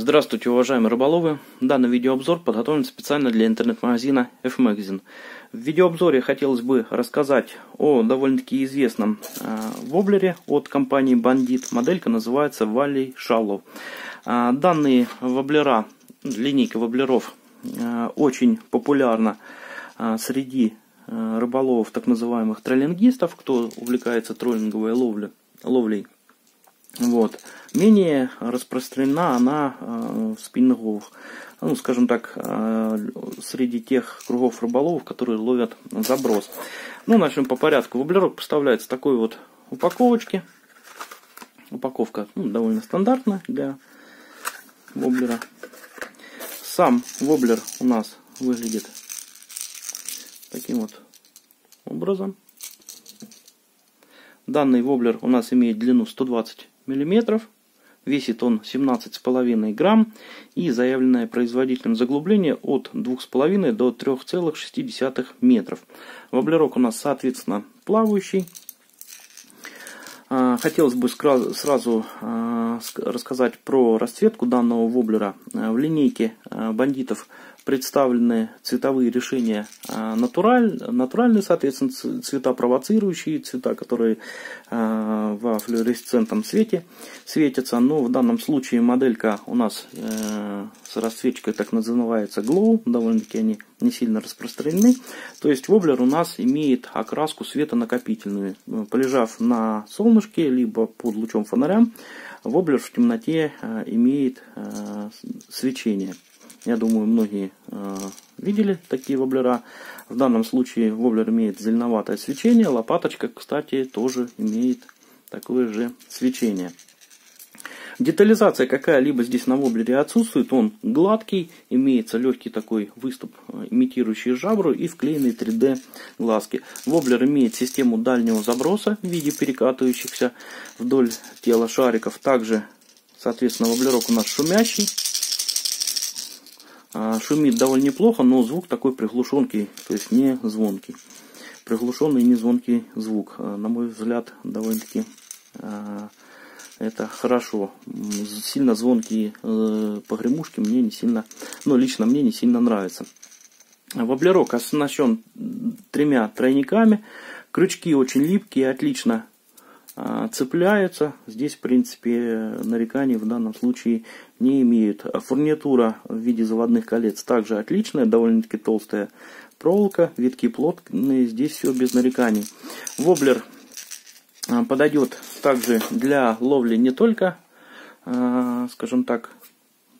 Здравствуйте, уважаемые рыболовы! Данный видеообзор подготовлен специально для интернет-магазина F-Magazine. В видеообзоре хотелось бы рассказать о довольно-таки известном э, воблере от компании Bandit. Моделька называется Valley Shallow. Э, данные воблера, линейка воблеров, э, очень популярна э, среди э, рыболовов, так называемых троллингистов, кто увлекается троллинговой ловлей. ловлей. Вот. Менее распространена она э, в спиннинговых, ну, скажем так, э, среди тех кругов рыболовов, которые ловят заброс. Ну, начнем по порядку. Воблерок поставляется такой вот упаковочке. Упаковка ну, довольно стандартная для воблера. Сам воблер у нас выглядит таким вот образом. Данный воблер у нас имеет длину 120 мм, весит он 17,5 грамм и заявленное производителем заглубление от 2,5 до 3,6 метров. Воблерок у нас соответственно плавающий. А, хотелось бы сразу а, рассказать про расцветку данного воблера. А, в линейке бандитов представлены цветовые решения а, натураль, натуральные, соответственно, цвета провоцирующие, цвета, которые во флуоресцентном свете светятся. Но в данном случае моделька у нас э, с расцветкой так называется glow, довольно-таки они не сильно распространены. То есть воблер у нас имеет окраску светонакопительную. Полежав на солнышке, либо под лучом фонаря, воблер в темноте э, имеет э, свечение. Я думаю, многие э, видели такие воблера. В данном случае воблер имеет зеленоватое свечение. Лопаточка, кстати, тоже имеет такое же свечение. Детализация какая-либо здесь на воблере отсутствует. Он гладкий, имеется легкий такой выступ, э, имитирующий жабру и вклеенные 3D глазки. Воблер имеет систему дальнего заброса в виде перекатывающихся вдоль тела шариков. Также, соответственно, воблерок у нас шумящий. А, шумит довольно неплохо, но звук такой приглушенкий, то есть не звонкий. Приглушенный не звонкий звук. А, на мой взгляд, довольно-таки а, это хорошо. Сильно звонкие э, погремушки мне не сильно, ну лично мне не сильно нравятся. Воблерок оснащен тремя тройниками. Крючки очень липкие, отлично а, цепляются. Здесь, в принципе, нареканий в данном случае не имеют. Фурнитура в виде заводных колец также отличная, довольно-таки толстая проволока, витки плотные, здесь все без нареканий. Воблер подойдет также для ловли не только, а, скажем так,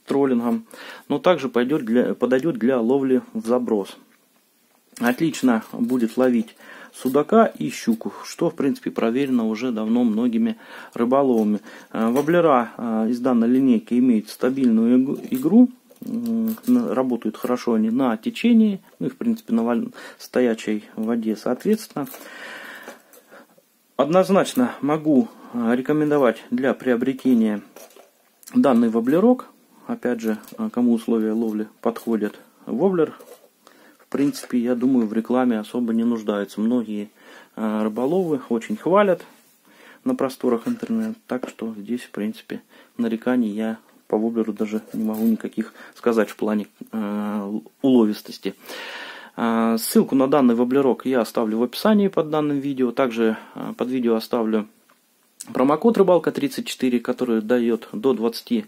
троллингом, но также пойдет для, подойдет для ловли в заброс. Отлично будет ловить судака и щуку, что в принципе проверено уже давно многими рыболовами. Э, воблера из данной линейки имеют стабильную игру, работают хорошо они на течении, ну и в принципе на стоячей воде соответственно. Однозначно могу э, рекомендовать для приобретения данный воблерок. Опять же, кому условия ловли подходят. Воблер в принципе, я думаю, в рекламе особо не нуждаются. Многие э, рыболовы очень хвалят на просторах интернета, так что здесь, в принципе, нареканий я по воблеру даже не могу никаких сказать в плане э, уловистости. Э, ссылку на данный воблерок я оставлю в описании под данным видео. Также э, под видео оставлю промокод рыбалка 34, который дает до 20%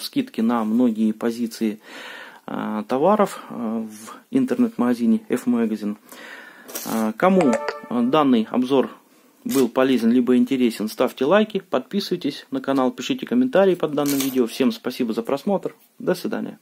скидки на многие позиции Э, товаров в интернет-магазине F-Magazine. Кому данный обзор был полезен либо интересен, ставьте лайки, подписывайтесь на канал, пишите комментарии под данным видео. Всем спасибо за просмотр. До свидания.